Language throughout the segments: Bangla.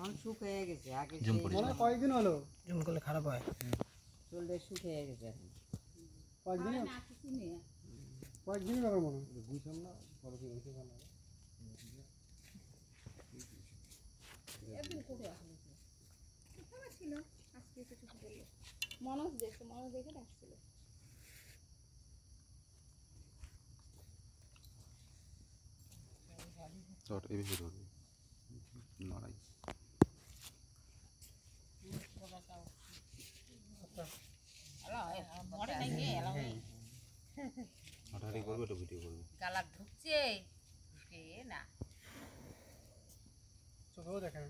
এখন শুকিয়ে গেছে আগে করিস কয়েকদিন হলো। জুম করলে খারাপ হয়। চুলটা শুকিয়ে গেছে এখন। কয়েকদিন কয়েকদিনই ব্যাপার মনে হয়। মনোজ দেখছে মনোজ দেখে ডাকছিল ধর এই বেশি ধরবি নড়াই। হাঁটাহাঁটি করবে তো ভিডিও করবে কালার ঢুকছে ঢুকে না চোখেও দেখে না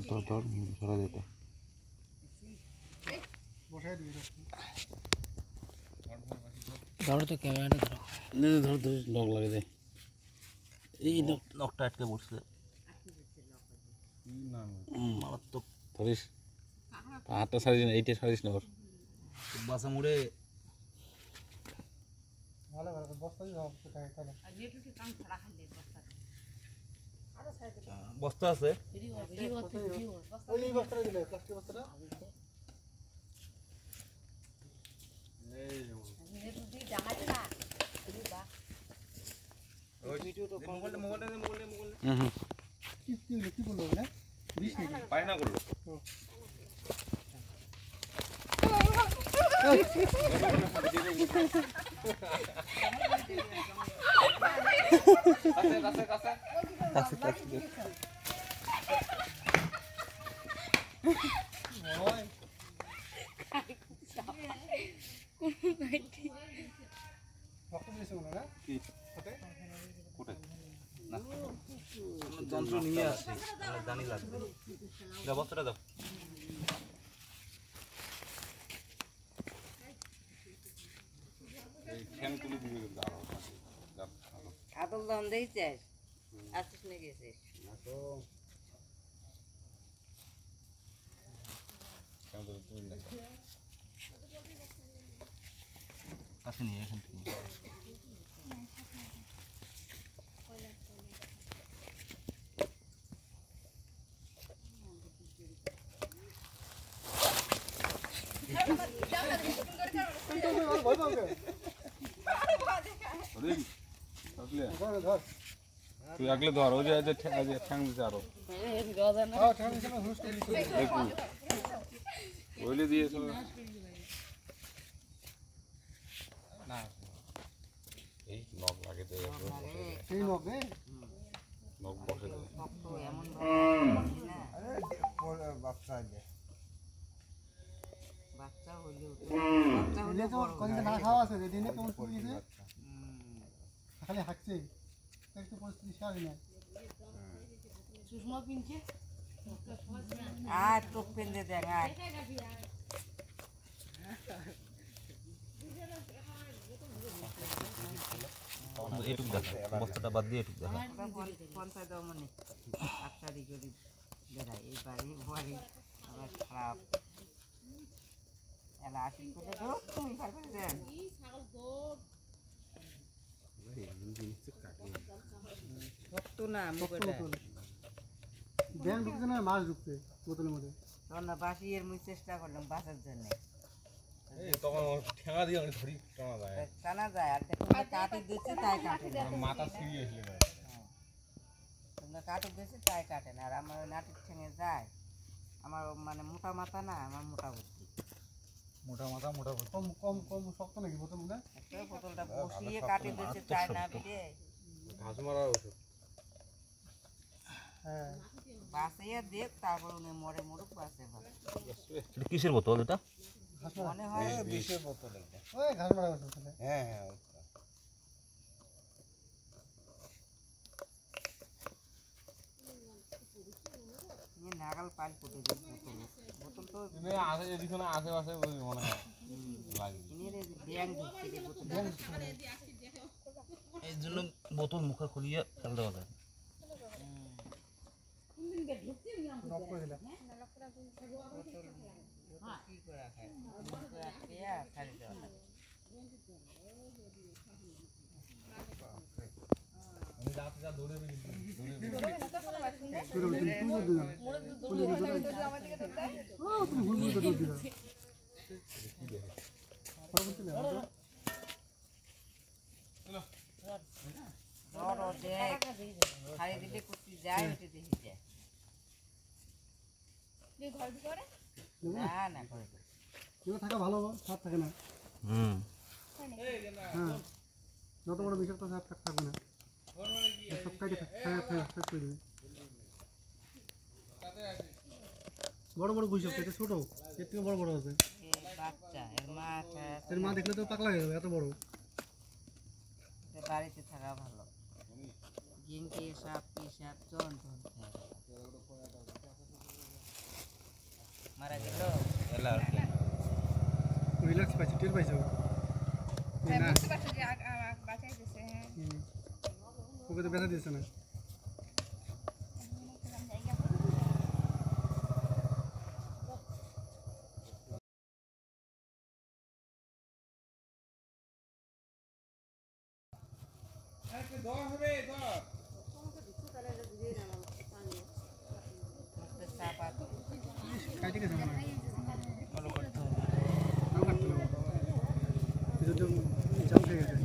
ধর ধর ধর ধরা যেতে ধরো তো ক্যামেরাটা ধরো। ধর ধর ডগ লাগে দে। এই নখটা আটকে পড়ছে। মারাত্মক। ধরিস। হাতটা সারিস না এইটা সারিস না ওর বাসা মুড়ে। ভালো বস্তা দিয়ে বস্তা আছে। কাছে কাছে কাছে দিয়েছে যন্ত্র নিয়ে আসি। জানি লাগবে। দাও যা, ভালো। আদল দন দেখছিস আসিস না গেছিস ঠ্যাং তুলে তুলে দেখ। কাছে নিয়ে এখান থেকে ভয় পাবে ধরে কি? ধরলে? ধর ধর তুই আগলে ধর ওই যে ঠ্যাং- দিতে আরও। দিয়েছে দিয়েছে। ওইলে নখ লাগে নখ? বসে বাচ্চা বাচ্চা তো না খাওয়া আছে পড়ে খালি হাঁকছে। একটু পরিস্থিতি শেয়ার না আর চোখ পেন্দে দেখ আর এটুক দেখা বস্তাটা বাদ দিয়ে এটুক দেখা ওটা পন- পঞ্চায়েত মানে আটটারি করে বেড়ায় এই বাড়ি বাড়ি আবার খারাপ এলা আসি করে ধরো তুমি পারবে না ব্যাং ঢুকছে না মাছ ঢুকছে বোতলের মধ্যে? তখন না বাসি এর মুই চেষ্টা করলাম বাঁচার জন্য। তখন ঠেঙা দিয়ে ধরি টানা যায় টানা যায় আর কাটে দিচ্ছে তাই কাটে মাথা ছিঁড়িয়ে এসলে তোমরা কাটে দিচ্ছে তাই কাটে না। আর আমার নাটের ঠেঙে যায়। আমার মানে মোটা মাথা না আমার মোটা বুদ্ধি। মোটা মাথা মোটা বুদ্ধি। কম কম কম শক্ত নাকি বোতল মনে বোতলটা বসিয়ে কাটে দিতে চায় না বিরে ঘাস মারার ওষুধ হ্যাঁ বাসাইয়া দেখ তারপর উনি মরে মরুক বাসে ভালো এটা কিসের বোতল এটা? মনে হয় বিষের বোতল এটা। ওই ঘাস মারা বোতল হ্যাঁ হ্যাঁ ইয়ে নাগাল পাল বোতল। তো আশে মনে হয়। এই জন্য বোতল মুখে খুলিয়ে ফেলতে দেওয়া খালি দিলে কুচি যায় ওইটা দেখি যায় তুই ঘর ভিতরে না না করে দে। থাকা ভালো স্বাদ থাকে না। হুম। হ্যাঁ। যত বড় বিষাক্ত স্বাদ থাক থাকবে না। সব কাজে করে দেবে। বড় বড় গুইসব এটা ছোট। এর থেকে বড় বড় আছে। এর মা আছে, এর মা দেখলে তো পাকলা হয়ে যাবে এত বড়। বাড়িতে থাকা ভালো। জিনকে সাপ পিসাপ জন জন মারা গেল এলা আর কি রিল্যাক্স পাইছে টের পাইছে ও। এই না বুঝতে পারছো যে আগ- আ- বাঁচাই দিছে হ্যাঁ হুম। ওকে তো ব্যথা দিচ্ছে না মুখে Kalau betul, kalau betul, itu dong, jam berapa?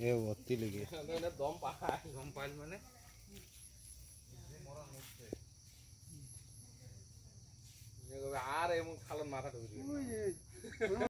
এ ভর্তি লেগে। দম পায় দম পাইল মানে আর এমন খালন মাথা ঢুকে